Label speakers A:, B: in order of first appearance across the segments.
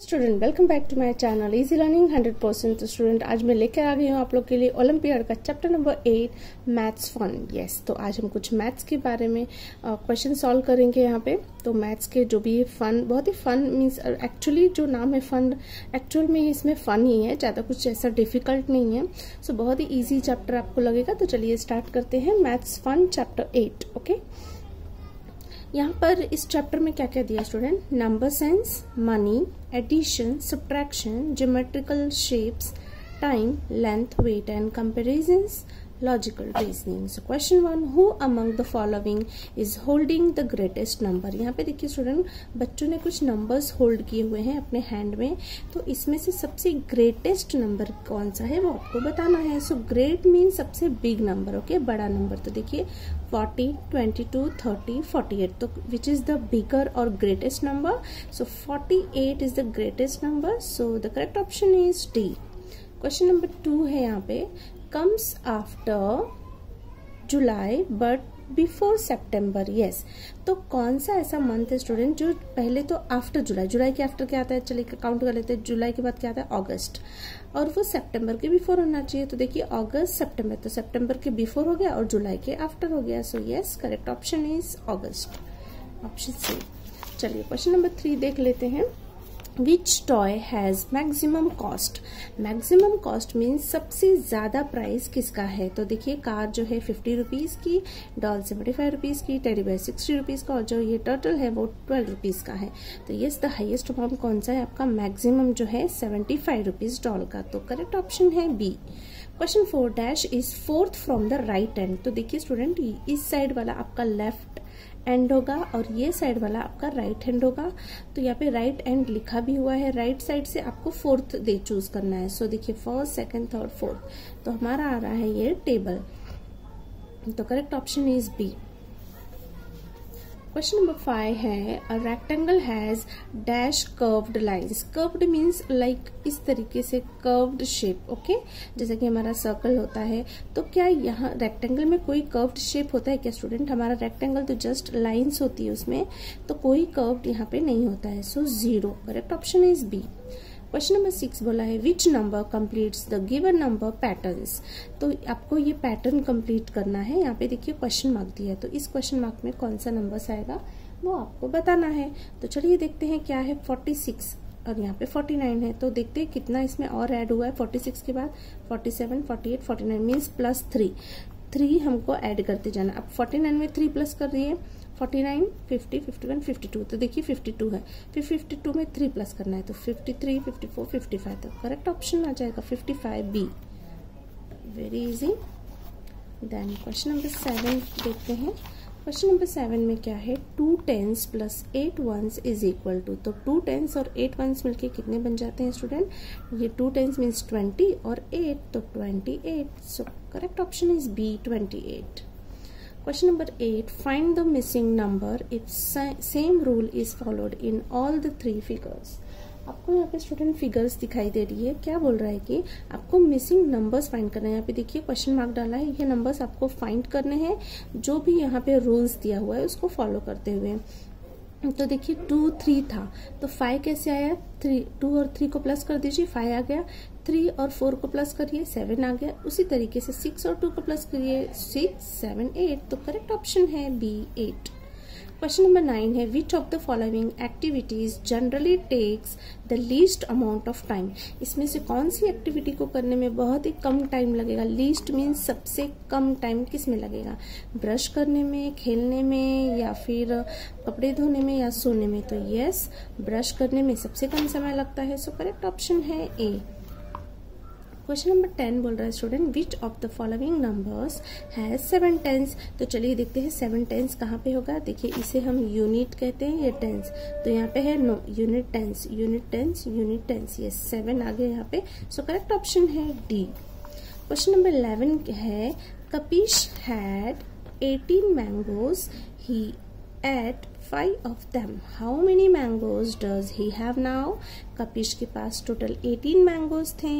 A: Student welcome back to my channel easy learning 100 percent student आज मैं लेकर आ गई हूँ आप लोग के लिए ओलंपियाड का chapter number eight maths fun yes तो आज हम कुछ मैथ्स के बारे में क्वेश्चन uh, सॉल्व करेंगे यहाँ पे. तो मैथ्स के जो भी फन बहुत ही फन मीन्स एक्चुअली जो नाम है फन एक्चुअल में इसमें फन ही है ज़्यादा कुछ ऐसा डिफ़िकल्ट नहीं है. सो so, बहुत ही ईजी चैप्टर आपको लगेगा तो चलिए स्टार्ट करते हैं maths fun chapter eight okay यहाँ पर इस चैप्टर में क्या क्या दिया student number sense money addition subtraction geometrical shapes time length weight and comparisons logical reasoning so, question one, who among the following is holding the greatest number? यहाँ पे देखिए स्टूडेंट बच्चों ने कुछ नंबर्स होल्ड किए हुए हैं अपने हैंड में तो इसमें से सबसे ग्रेटेस्ट नंबर कौन सा है वो आपको बताना है। सो ग्रेट मीन सबसे बिग नंबर ओके बड़ा नंबर तो देखिए 40 22 30 48 तो विच इज़ द बिगर और greatest number so 48 is the greatest number so the correct option is D question number two है यहाँ पे comes after July but before September yes तो कौन सा ऐसा मंथ है स्टूडेंट जो पहले तो आफ्टर जुलाई जुलाई के आफ्टर क्या आता है? चलिए काउंट कर लेते हैं। जुलाई के बाद क्या आता है? अगस्त और वो सितंबर के बिफोर होना चाहिए। तो देखिए अगस्त सितंबर तो सितंबर के बिफोर हो गया और जुलाई के आफ्टर हो गया। So yes correct option is August option C चलिए क्वेश्चन नंबर थ्री देख लेते हैं। Which toy has maximum cost maximum cost means सबसे ज़्यादा प्राइस किसका है? तो देखिए, कार जो है फिफ्टी रुपीज़ की डॉल सेवेंटी फाइव रुपीज़ की टेडी बाय सिक्सटी रुपीज़ का, और जो ये टर्टल है वो ट्वेल्व रुपीज़ का है। तो ये द हाइएस्ट अमाउंट कौन सा है आपका? मैक्सिमम जो है सेवेंटी फाइव रुपीज़ डॉल का। तो करेक्ट ऑप्शन है B question four dash is fourth from the right end तो देखिए स्टूडेंट इस साइड वाला आपका लेफ़्ट एंड होगा और ये साइड वाला आपका राइट हैंड होगा। तो यहाँ पे राइट एंड लिखा भी हुआ है। राइट साइड से आपको फोर्थ डे चूज़ करना है। सो देखिए फ़र्स्ट सेकंड थर्ड फोर्थ तो हमारा आ रहा है ये टेबल तो correct option is B question number five है rectangle has dash curved lines curved means like इस तरीके से कर्व्ड शेप ओके जैसे कि हमारा सर्कल होता है तो क्या यहाँ रेक्टेंगल में कोई कर्व्ड शेप होता है क्या स्टूडेंट हमारा रेक्टेंगल तो जस्ट लाइंस होती है उसमें तो कोई कर्व्ड यहाँ पे नहीं होता है so zero correct option is B question number six बोला है which number completes the given number patterns तो आपको ये पैटर्न कंप्लीट करना है। यहाँ पे देखिए क्वेश्चन मार्क दिया है। तो इस क्वेश्चन मार्क में कौन सा नंबर आएगा वो आपको बताना है। तो चलिए देखते हैं क्या है फोर्टी सिक्स और यहाँ पे 49 है। तो देखते हैं कितना इसमें और ऐड हुआ है। 46 के बाद 47, 48, 49 मीन्स प्लस थ्री थ्री हमको ऐड करते जाना। अब 49 में थ्री प्लस कर रही है। Forty nine, fifty fifty one, fifty two. तो देखिए फिफ्टी टू है। फिर फिफ्टी टू में थ्री प्लस करना है तो fifty three, fifty four, fifty five तो करेक्ट ऑप्शन आ जाएगा fifty five B very easy then question number seven देखते हैं। क्वेश्चन नंबर सेवन में क्या है? Two tens plus eight ones is equal to तो टू टेंस और एट वंस मिलके कितने बन जाते हैं स्टूडेंट ये टू टेंस मीन्स ट्वेंटी और एट तो twenty eight so correct option is B twenty eight Question number 8. Find the missing number if same rule is followed in all the three figures. आपको यहाँ पे student figures दिखाई दे रही है क्या बोल रहा है कि आपको मिसिंग नंबर्स फाइंड करना है यहाँ पे देखिए क्वेश्चन मार्क डाला है ये नंबर्स आपको फाइंड करने हैं जो भी यहाँ पे रूल्स दिया हुआ है, उसको फॉलो करते हुए तो देखिए टू थ्री था। तो फाइव कैसे आया? थ्री टू और थ्री को प्लस कर दीजिए फाइव आ गया। थ्री और फोर को प्लस करिए सेवन आ गया। उसी तरीके से सिक्स और टू को प्लस करिए सिक्स सेवन एट तो करेक्ट ऑप्शन है B eight question number nine है which of the following activities generally takes the least amount of time इसमें से कौन सी एक्टिविटी को करने में बहुत ही कम टाइम लगेगा? लीस्ट मीन्स सबसे कम टाइम किसमें लगेगा? ब्रश करने में खेलने में या फिर कपड़े धोने में या सोने में? तो यस yes, ब्रश करने में सबसे कम समय लगता है। सो करेक्ट ऑप्शन है ए क्वेश्चन नंबर टेन बोल रहा है student which of the following numbers has seven tens तो चलिए देखते हैं सेवन टेंस कहाँ पे होगा। देखिए, इसे हम यूनिट कहते हैं, ये टेंस तो यहाँ पे है no unit tens unit tens unit tens ये सेवन आ यहाँ पे। सो करेक्ट ऑप्शन है डी क्वेश्चन नंबर इलेवन है Kapish had eighteen mangoes he ate five of them. How many mangoes does he have now? Kapish के पास total 18 mangoes थे।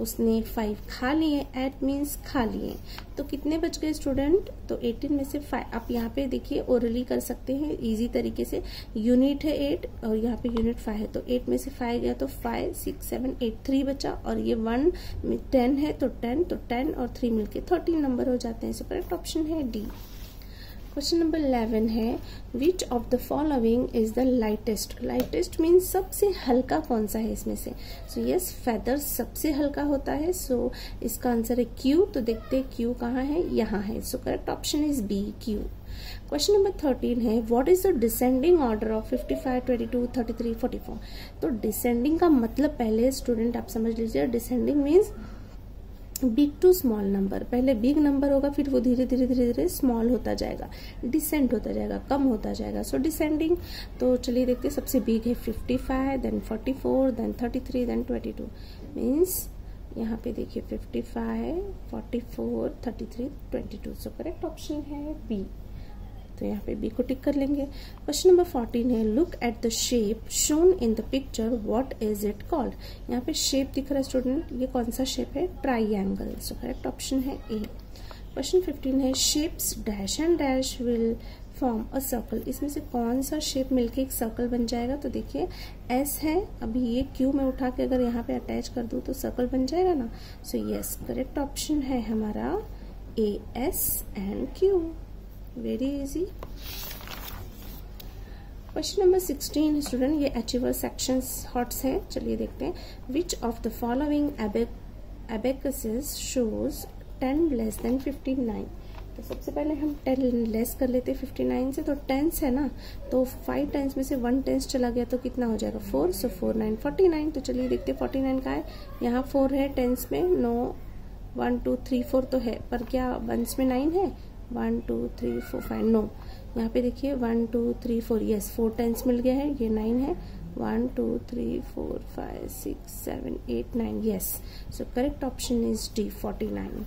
A: उसने 5 खा लिए एट मीन्स खा लिए। तो कितने बच गए स्टूडेंट तो 18 में से 5 आप यहाँ पे देखिए ओरली कर सकते हैं इजी तरीके से। यूनिट है 8 और यहाँ पे यूनिट 5 है। तो 8 में से 5 गया तो 5 6 7 8 3 बचा। और ये 1 में 10 है तो 10 तो 10 और 3 मिलके 13 नंबर हो जाते हैं। सो करेक्ट ऑप्शन है डी क्वेश्चन नंबर इलेवन है। Which of the following is the lightest lightest means सबसे हल्का कौन सा है इसमें से? सो यस फेदर सबसे हल्का होता है। सो so, इसका आंसर है क्यू तो देखते हैं क्यू कहाँ है? यहाँ है। So correct option is B Q question number thirteen है। What is the descending order of 55, 22, 33, 44 तो डिसेंडिंग का मतलब पहले स्टूडेंट आप समझ लीजिए। Descending means big to small number पहले बिग नंबर होगा फिर वो धीरे धीरे धीरे धीरे स्मॉल होता जाएगा डिसेंट होता जाएगा कम होता जाएगा। सो so, डिसेंडिंग तो चलिए देखते सबसे बिग है 55 देन 44 देन 33 देन 22 मीन्स यहाँ पे देखिए 55 44 33 22 सो करेक्ट ऑप्शन है बी तो यहाँ पे बी को टिक कर लेंगे। क्वेश्चन नंबर फोर्टीन है look at the shape shown in the picture what is it called यहाँ पे शेप दिख रहा है स्टूडेंट ये कौन सा शेप है? ट्राइंगल सो करेक्ट ऑप्शन है ए क्वेश्चन फिफ्टीन है shapes dash and dash will form a circle इसमें से कौन सा शेप मिलके एक सर्कल बन जाएगा? तो देखिए एस है, अभी ये क्यू में उठा के अगर यहाँ पे अटैच कर दू तो सर्कल बन जाएगा ना? सो यस करेक्ट ऑप्शन है हमारा A S and Q very easy question number sixteen student ये अचीवर सेक्शन हॉट्स है. चलिए देखते हैं. Which of the following abacuses shows ten less than fifty nine तो सबसे पहले हम टेन लेस कर लेते हैं फिफ्टी नाइन से. तो टेंस है ना? तो फाइव टेंस में से वन टेंस चला गया तो कितना हो जाएगा? Four so four nine forty nine तो चलिए देखते हैं फोर्टी नाइन का है. यहाँ फोर है टेंस में. No one two three four तो है. पर क्या वंस में नाइन है? One two three four five no यहाँ पे देखिए one two three four yes four tens मिल गया है, ये नाइन है. One two three four five six seven eight nine yes so correct option is D forty nine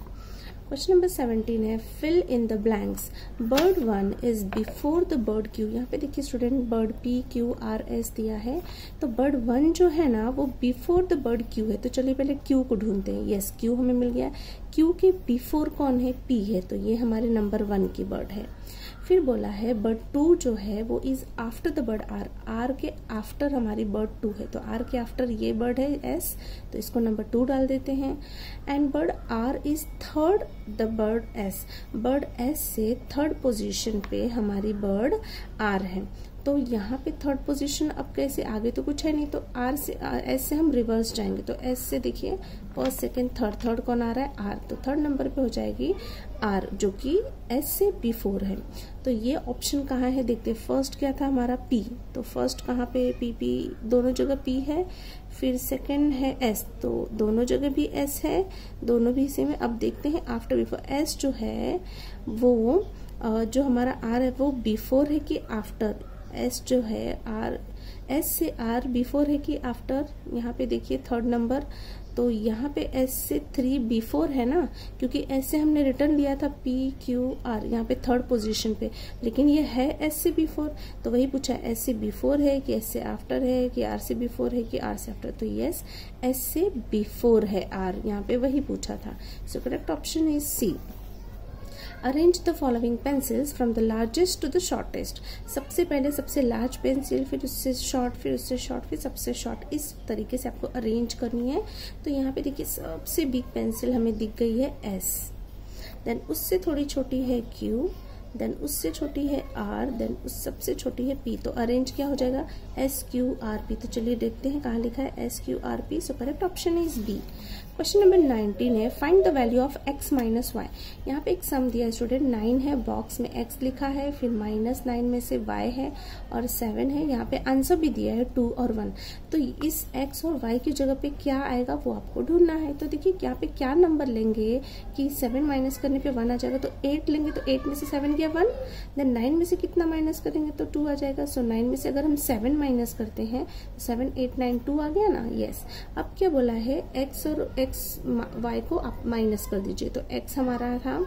A: question number seventeen है fill in the blanks bird one is before the bird Q यहाँ पे देखिए student bird P Q R S दिया है। तो bird one जो है ना, वो बिफोर द बर्ड क्यू है। तो चलिए पहले क्यू को ढूंढते हैं। यस क्यू हमें मिल गया। क्यू के बिफोर कौन है? पी है। तो ये हमारे नंबर वन की बर्ड है। फिर बोला है, बर्ड टू जो है, वो is after the bird R R के आफ्टर हमारी बर्ड टू है। तो आर के आफ्टर ये बर्ड है एस तो इसको नंबर टू डाल देते हैं। And bird R is third the bird S bird S से थर्ड पोजीशन पे हमारी बर्ड आर है। तो यहाँ पे थर्ड पोजीशन अब कैसे? आगे तो कुछ है नहीं तो आर से एस से हम रिवर्स जाएँगे। तो एस से देखिए फ़र्स्ट सेकेंड थर्ड थर्ड कौन आ रहा है? आर तो थर्ड नंबर पे हो जाएगी आर जो कि एस से बी फोर है। तो ये ऑप्शन कहाँ है? देखते फ़र्स्ट क्या था हमारा? पी तो फ़र्स्ट कहाँ पे पी पी दोनों जगह पी है, फिर सेकंड है एस तो दोनों जगह भी एस है, दोनों भी इसी में। अब देखते हैं आफ्टर बिफोर एस जो है, वो जो हमारा आर है, वो बिफोर है कि आफ्टर एस जो है आर एस से आर बिफोर है कि आफ्टर यहाँ पे देखिए थर्ड नंबर तो यहाँ पे एस से थ्री बिफोर है ना? क्योंकि एस से हमने रिटर्न लिया था पी क्यू आर यहाँ पे थर्ड पोजीशन पे. लेकिन ये है एस से बिफोर तो वही पूछा एस से बिफोर है कि एस से आफ्टर है कि आर से बिफोर है कि आर से आफ्टर तो यस एस से बिफोर है आर यहाँ पे वही पूछा था. So correct option is C arrange the following pencils from the largest to the shortest सबसे पहले, सबसे लार्ज पेंसिल फिर उससे शॉर्ट फिर उससे शॉर्ट फिर सबसे शॉर्ट इस तरीके से आपको अरेंज करनी है। तो यहाँ पे देखिए, सबसे बिग पेंसिल हमें दिख गई है एस देन उससे थोड़ी छोटी है क्यू देन उससे छोटी है आर, देन उस सबसे छोटी है पी। तो अरेंज क्या हो जाएगा? एस क्यू आर पी तो चलिए देखते हैं कहाँ लिखा है S Q R P so correct option is B question number 19 है। Find the value of X minus Y यहाँ पे एक सम दिया स्टूडेंट 9 है। बॉक्स में एक्स लिखा है। फिर माइनस नाइन में से वाई है और 7 है। यहाँ पे आंसर भी दिया है 2 और 1 तो इस एक्स और वाई की जगह पे क्या आएगा? वो आपको ढूंढना है। तो देखिए, यहाँ पे क्या नंबर लेंगे कि 7 माइनस करने पे 1 आ जाएगा। तो 8 लेंगे तो 8 में से 7 गया वन देन नाइन में से कितना माइनस करेंगे तो टू आ जाएगा। सो so नाइन में से अगर हम सेवन माइनस करते हैं तो 7 8 9 2 आ गया ना? यस अब क्या बोला है? एक्स और एक्स वाई को आप माइनस कर दीजिए। तो एक्स हमारा था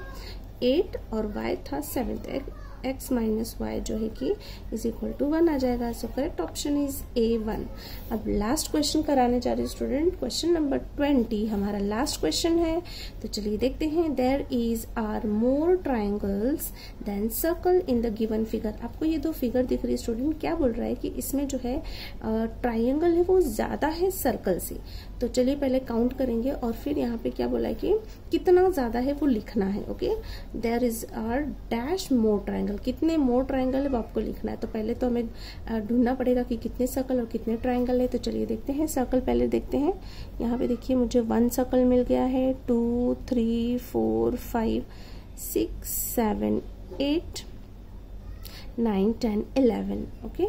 A: एट और वाई था सेवन एक्स माइनस वाई जो है कि इज़ इक्वल टू वन आ जाएगा. So correct option is A one अब लास्ट क्वेश्चन कराने जा रहे स्टूडेंट क्वेश्चन नंबर ट्वेंटी हमारा लास्ट क्वेश्चन है. तो चलिए देखते हैं. There is are more triangles than circle in the given figure आपको ये दो फिगर दिख रही है स्टूडेंट क्या बोल रहा है कि इसमें जो है ट्राइंगल है वो ज़्यादा है सर्कल से? तो चलिए पहले काउंट करेंगे और फिर यहाँ पे क्या बोला है कि कितना ज़्यादा है वो लिखना है okay there is are dash more triangle कितने मोर ट्राइंगल है वो आपको लिखना है? तो पहले तो हमें ढूंढना पड़ेगा कि कितने सर्कल और कितने ट्राइंगल है तो चलिए देखते हैं। सर्कल पहले देखते हैं। यहाँ पे देखिए मुझे वन सर्कल मिल गया है। Two three four five six seven eight nine ten eleven okay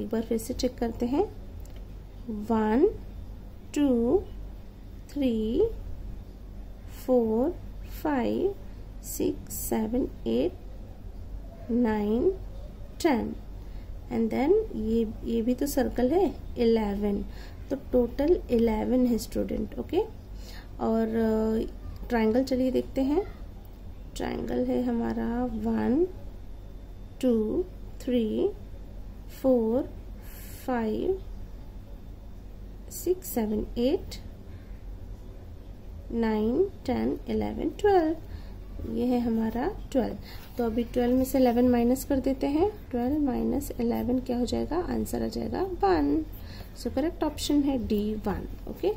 A: एक बार फिर से चेक करते हैं। One two three four five six seven eight nine ten and then ये ये भी तो सर्कल है इलेवन तो टोटल इलेवन है स्टूडेंट ओके और ट्राइंगल uh, चलिए देखते हैं. ट्राइंगल है हमारा one two three four five six seven eight nine ten eleven twelve ये है हमारा ट्वेल्व तो अभी ट्वेल्व में से इलेवन माइनस कर देते हैं. ट्वेल्व माइनस इलेवन क्या हो जाएगा? आंसर आ जाएगा वन सो करेक्ट ऑप्शन है डी वन ओके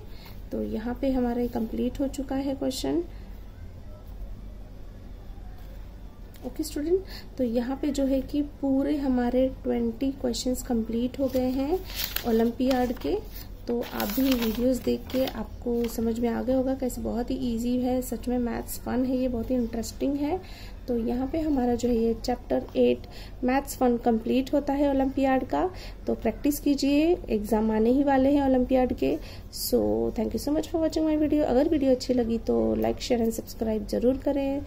A: तो यहाँ पे हमारा ये कंप्लीट हो चुका है क्वेश्चन ओके स्टूडेंट तो यहाँ पे जो है कि पूरे हमारे ट्वेंटी क्वेश्चंस कंप्लीट हो गए हैं ओलंपियाड के. तो आप भी वीडियोस देख के आपको समझ में आ गया होगा कैसे बहुत ही इजी है। सच में मैथ्स फन है, ये बहुत ही इंटरेस्टिंग है। तो यहाँ पे हमारा जो है ये chapter eight maths fun complete होता है ओलंपियाड का। तो प्रैक्टिस कीजिए एग्ज़ाम आने ही वाले हैं ओलंपियाड के। So thank you so much for watching my video अगर वीडियो अच्छी लगी तो लाइक शेयर एंड सब्सक्राइब ज़रूर करें।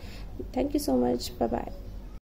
A: Thank you so much bye bye